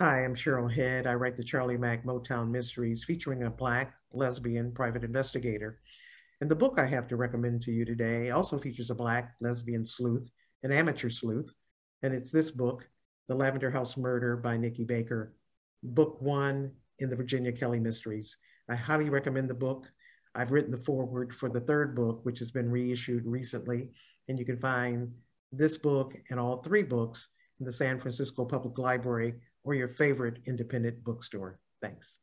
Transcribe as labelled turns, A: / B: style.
A: Hi, I'm Cheryl Head. I write the Charlie Mack Motown Mysteries featuring a Black lesbian private investigator. And the book I have to recommend to you today also features a Black lesbian sleuth, an amateur sleuth. And it's this book, The Lavender House Murder by Nikki Baker, book one in the Virginia Kelly Mysteries. I highly recommend the book. I've written the foreword for the third book, which has been reissued recently. And you can find this book and all three books the San Francisco Public Library or your favorite independent bookstore. Thanks.